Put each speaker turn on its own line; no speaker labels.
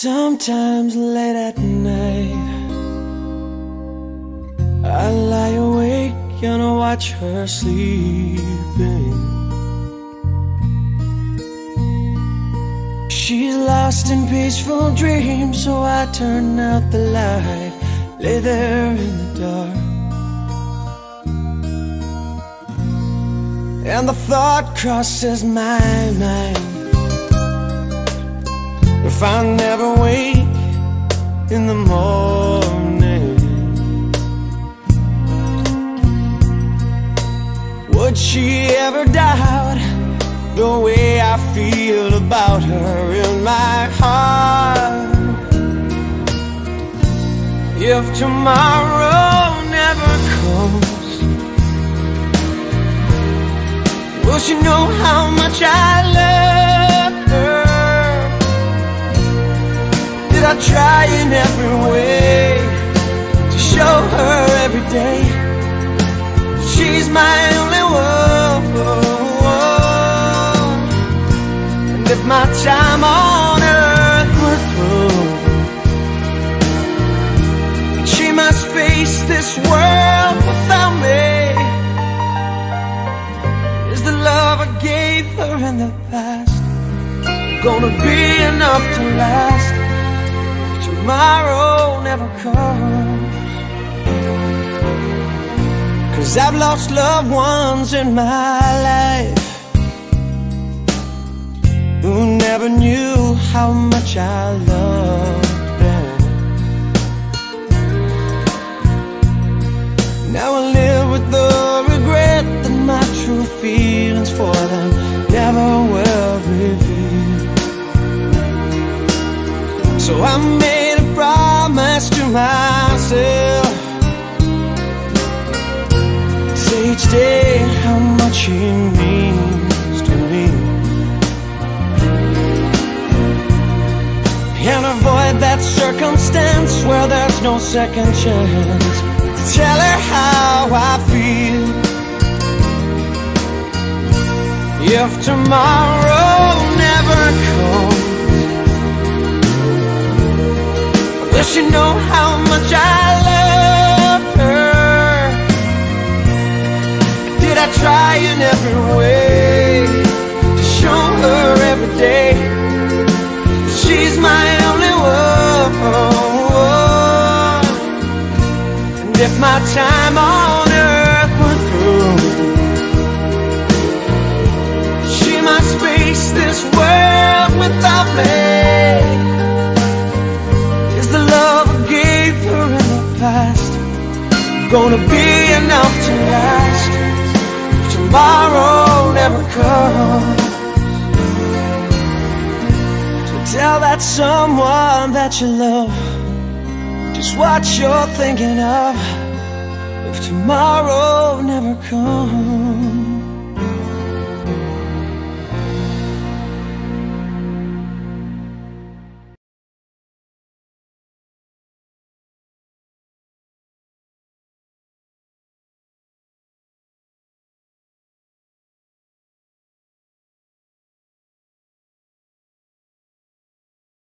Sometimes late at night I lie awake and watch her sleeping. She's lost in peaceful dreams So I turn out the light Lay there in the dark. And the thought crosses my mind if I never wake in the morning Would she ever doubt the way I feel about her in my heart? If tomorrow never comes Will she know how much I love I try in every way to show her every day she's my only one? Oh, oh. And if my time on earth were through, she must face this world without me. Is the love I gave her in the past gonna be enough to last? Tomorrow never comes. Cause I've lost loved ones in my life Who never knew how much I loved them. Now I live with the regret that my true feelings for them never will reveal So I made to myself. Say each day how much he means to me. And avoid that circumstance where there's no second chance. Tell her how I feel. If tomorrow She know how much I love her? Did I try in every way To show her every day? She's my only one. And if my time on earth were through She must face this world without me past. Gonna be enough to last. Tomorrow never comes. So tell that someone that you love Just what you're thinking of. If tomorrow never comes